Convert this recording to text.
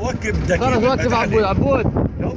وقف دقيقة. خلاص وقف عبود عبود لو